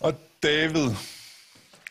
Og David,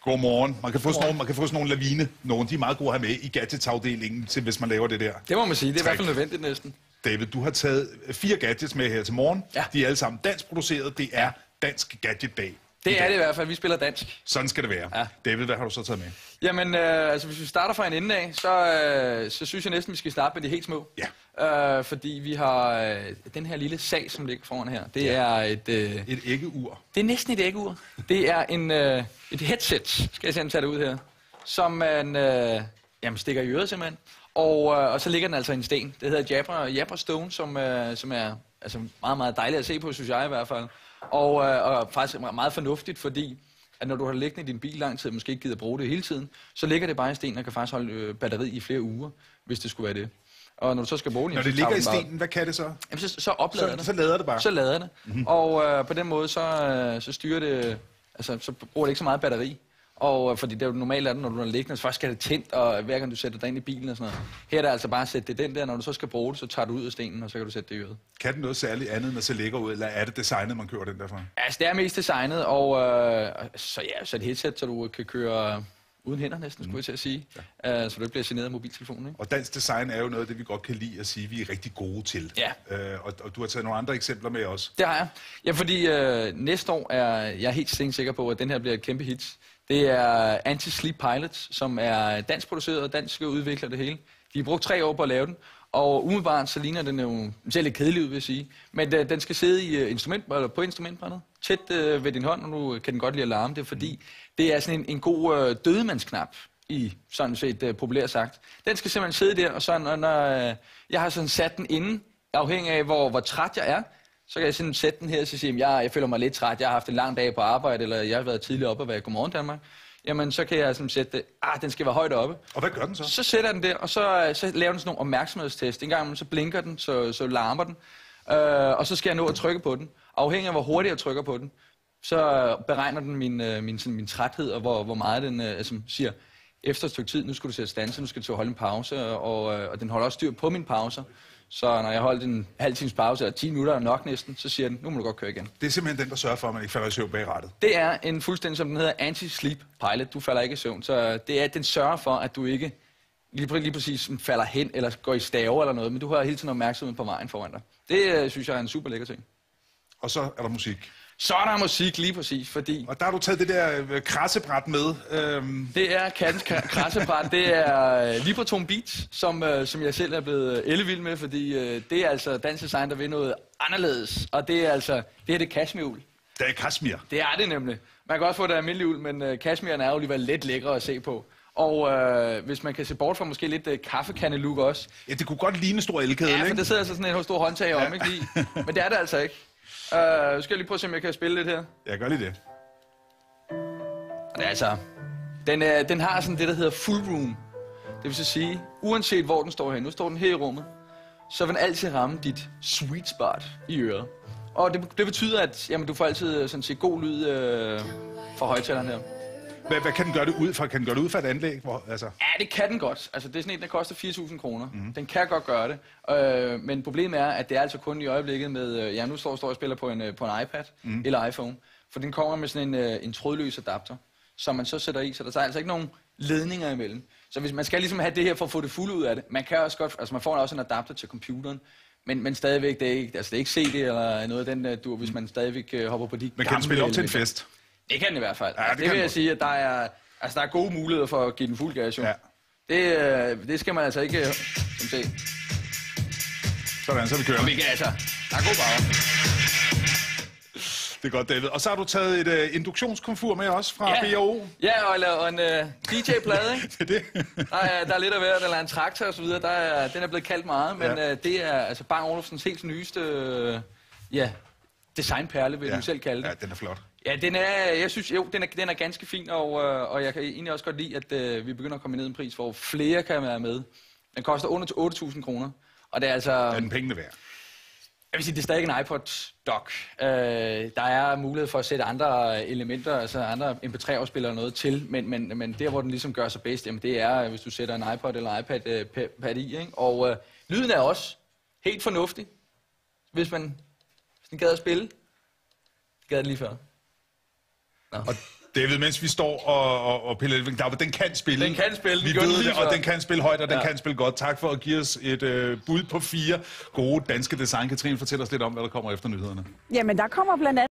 godmorgen. Man kan få sådan nogle, man kan få sådan nogle lavine. Nogle, de er meget gode at have med i gadgetsafdelingen, til, hvis man laver det der. Det må man sige. Det er i hvert fald Træk. nødvendigt næsten. David, du har taget fire gadgets med her til morgen. Ja. De er alle sammen dansk produceret. Det er dansk gadget-dag. Det er det i hvert fald. Vi spiller dansk. Sådan skal det være. Ja. David, hvad har du så taget med? Jamen, øh, altså hvis vi starter fra en ende af, så, øh, så synes jeg næsten, vi skal starte med de helt små. Ja. Øh, fordi vi har øh, den her lille sag, som ligger foran her. Det er et... Øh, Et æggeur. det er næsten et æggeur. Det er en, øh, et headset, skal jeg simpelthen tage det ud her, som man øh, jamen, stikker i øret simpelthen. Og, øh, og så ligger den altså i en sten. Det hedder Jabra, Jabra Stone, som, øh, som er altså, meget, meget dejligt at se på, synes jeg i hvert fald. Og, øh, og faktisk meget fornuftigt, fordi at når du har liggende i din bil lang tid, og måske ikke gider bruge det hele tiden, så ligger det bare i sten og kan faktisk holde øh, batteri i flere uger, hvis det skulle være det. Og når du så skal bruge den, Når så det ligger i den bare- stenen, hvad kan det så? Jamen, så, så oplader Så, det. så lader det bare. Så lader det. Mm-hmm. Og øh, på den måde, så, øh, så styrer det, altså, så bruger det ikke så meget batteri. Og øh, fordi det er jo normalt, er det, når du er liggende, så først skal det tændt, og hver gang du sætter dig ind i bilen og sådan noget. Her er det altså bare at sætte det den der, når du så skal bruge det, så tager du ud af stenen, og så kan du sætte det i øret. Kan den noget særligt andet, når det ser lækker ud, eller er det designet, man kører den derfra? Altså, det er mest designet, og øh, så ja, så et headset, så du kan køre uden hænder næsten, skulle jeg til at sige. Ja. Uh, så du ikke bliver generet af mobiltelefonen, ikke? Og dansk design er jo noget af det, vi godt kan lide at sige, vi er rigtig gode til. Ja. Øh, og, og du har taget nogle andre eksempler med også. Det har jeg. Ja, fordi øh, næste år er jeg er helt sikker på, at den her bliver et kæmpe hit. Det er Anti-Sleep Pilots, som er dansk produceret og dansk udvikler det hele. De har brugt tre år på at lave den, og umiddelbart så ligner den jo, ser lidt kedelig ud, vil jeg sige. Men øh, den skal sidde i, øh, instrument, eller på instrumentbrættet, tæt øh, ved din hånd, og nu kan den godt lide at larme. Det fordi, det er sådan en, en god øh, dødemandsknap i sådan set øh, populært sagt. Den skal simpelthen sidde der, og så når, når øh, jeg har sådan sat den inde, afhængig af hvor, hvor træt jeg er, så kan jeg sådan sætte den her og sige, at jeg, jeg føler mig lidt træt, jeg har haft en lang dag på arbejde, eller jeg har været tidligere oppe og været i Godmorgen Danmark. Jamen, så kan jeg sådan sætte det, ah, den skal være højt oppe. Og hvad gør den så? Så sætter den der, og så, så laver den sådan nogle opmærksomhedstest. En gang så blinker den, så, så larmer den. Øh, og så skal jeg nå at trykke på den. Afhængig af, hvor hurtigt jeg trykker på den, så beregner den min, øh, min, sådan, min træthed, og hvor, hvor meget den øh, altså, siger, efter et stykke tid, nu skal du sætte stanse, nu skal du til at holde en pause, og, øh, og den holder også styr på mine pauser. Så når jeg holdt en halv times pause, og 10 minutter er nok næsten, så siger den, nu må du godt køre igen. Det er simpelthen den, der sørger for, at man ikke falder i søvn bag rattet. Det er en fuldstændig, som den hedder, anti-sleep pilot. Du falder ikke i søvn, så det er, at den sørger for, at du ikke lige, lige præcis falder hen, eller går i stave eller noget, men du har hele tiden opmærksomhed på vejen foran dig. Det øh, synes jeg er en super lækker ting. Og så er der musik. Så er der musik lige præcis, fordi Og der har du taget det der øh, krassebræt med. Øhm, det er kattens kra- krassebræt. Det er øh, Libreton Beats, som, øh, som jeg selv er blevet øh, ellevild med, fordi øh, det er altså dansk design, der vil noget anderledes. Og det er altså, det er det cashmere det er Kashmir. Det er det nemlig. Man kan også få det almindelige uld, men øh, er jo alligevel lidt lækre at se på. Og øh, hvis man kan se bort fra måske lidt øh, kaffekande-look også. Ja, det kunne godt ligne en stor elkedel, Ja, ikke? der sidder altså sådan en stor håndtag om, ikke lige? Men det er det altså ikke. Uh, skal jeg lige prøve at se, om jeg kan spille lidt her. Jeg gør lige det. Og det er altså... Den, er, den har sådan det, der hedder full room. Det vil så sige, uanset hvor den står hen, nu står den her i rummet, så vil den altid ramme dit sweet spot i øret. Og det, det betyder, at jamen, du får altid øh, sådan set god lyd øh, fra højtaleren her. Hvad, hvad kan den gøre det ud fra? Kan den gøre det ud fra et anlæg? Hvor, altså, Ja, det kan den godt. Altså, det er sådan en, der koster 4.000 kroner. Mm. Den kan godt gøre det. Øh, men problemet er, at det er altså kun i øjeblikket med... Øh, ja, nu står, står jeg og spiller på en, øh, på en iPad mm. eller iPhone. For den kommer med sådan en, øh, en trådløs adapter, som man så sætter i. Så der er altså ikke nogen ledninger imellem. Så hvis man skal ligesom have det her for at få det fulde ud af det. Man kan også godt... Altså, man får også en adapter til computeren. Men, men stadigvæk, det er ikke, altså, det er ikke CD eller noget af den der dur, hvis man stadigvæk øh, hopper på de men kan spille op til en fest? Det kan den i hvert fald. Ja, Ja, det det, vil jeg godt. sige, at der er, altså, der er gode muligheder for at give den fuld gas, jo. Ja. Det, øh, det skal man altså ikke... øh, Som se. Sådan, så er vi kører. Vi kan altså... Der er god power. Det er godt, David. Og så har du taget et uh, induktionskomfur med også fra Ja. BAO. Ja, og, eller, og en uh, DJ-plade, ikke? Det er det. Der er, der er lidt af hvert, eller en traktor og så videre. Der er, den er blevet kaldt meget, men ja. uh, det er altså Bang Olufsens helt nyeste... Uh, ja, designperle, vil ja. du selv kalde det. Ja, den er flot. Ja, den er, jeg synes, jo, den er, den er ganske fin, og, øh, og jeg kan egentlig også godt lide, at øh, vi begynder at komme ned i en pris, hvor flere kan være med. Den koster under til 8.000 kroner, og det er altså... Er den pengene værd? Jeg vil sige, det er stadig en iPod dock. Øh, der er mulighed for at sætte andre elementer, altså andre MP3-afspillere og noget til, men, men, men der, hvor den ligesom gør sig bedst, jamen det er, hvis du sætter en iPod eller iPad øh, pa- pad i. Ikke? Og øh, lyden er også helt fornuftig, hvis man hvis den gad at spille. Det gad den lige før. Og David, mens vi står og, og, og piller lidt ved knappen, den kan spille. Den kan spille, den Vi ved den lige det, og den kan spille højt, og den Ja. kan spille godt. Tak for at give os et øh, bud på fire gode danske design. Katrine, fortæl os lidt om, hvad der kommer efter nyhederne. Jamen, der kommer blandt andet